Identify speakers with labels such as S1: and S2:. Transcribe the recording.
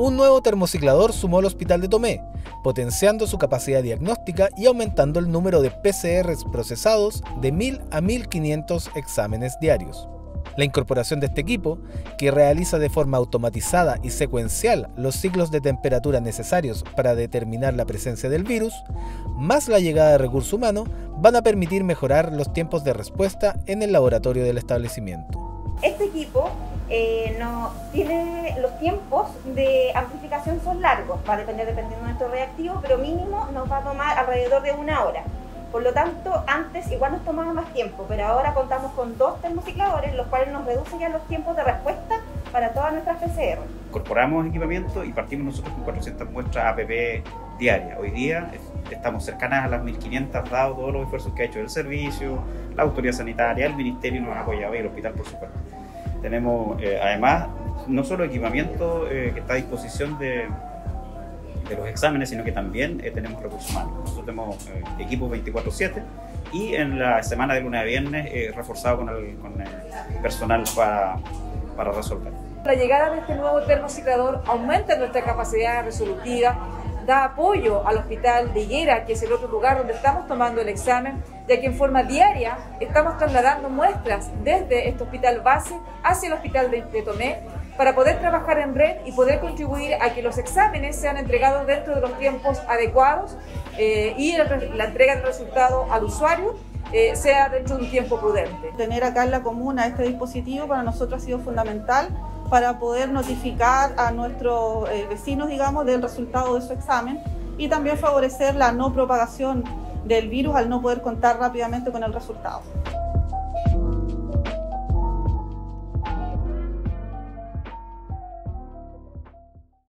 S1: un nuevo termociclador sumó al hospital de Tomé, potenciando su capacidad diagnóstica y aumentando el número de PCRs procesados de 1.000 a 1.500 exámenes diarios. La incorporación de este equipo, que realiza de forma automatizada y secuencial los ciclos de temperatura necesarios para determinar la presencia del virus, más la llegada de recurso humano, van a permitir mejorar los tiempos de respuesta en el laboratorio del establecimiento.
S2: Este equipo eh, tiene los tiempos de amplificación son largos, va a depender dependiendo de nuestro reactivo, pero mínimo nos va a tomar alrededor de una hora. Por lo tanto, antes igual nos tomaba más tiempo, pero ahora contamos con dos termocicladores, los cuales nos reducen ya los tiempos de respuesta para todas nuestras PCR.
S3: Incorporamos equipamiento y partimos nosotros con 400 muestras APP diarias. Hoy día estamos cercanas a las 1500, dado todos los esfuerzos que ha hecho el servicio, la autoridad sanitaria, el ministerio nos ha apoyado y el hospital, por supuesto. Tenemos eh, además no solo equipamiento eh, que está a disposición de, de los exámenes, sino que también eh, tenemos recursos humanos. Nosotros tenemos equipos 24/7 y en la semana de lunes a viernes reforzado con el, con el personal para, para resolver.
S4: La llegada de este nuevo termociclador aumenta nuestra capacidad resolutiva, da apoyo al hospital de Higuera, que es el otro lugar donde estamos tomando el examen, ya que en forma diaria estamos trasladando muestras desde este hospital base hacia el hospital de, Tomé para poder trabajar en red y poder contribuir a que los exámenes sean entregados dentro de los tiempos adecuados eh, y la entrega del resultado al usuario eh, sea dentro de un tiempo prudente.
S5: Tener acá en la comuna este dispositivo para nosotros ha sido fundamental para poder notificar a nuestros eh, vecinos, digamos, del resultado de su examen y también favorecer la no propagación del virus al no poder contar rápidamente con el resultado.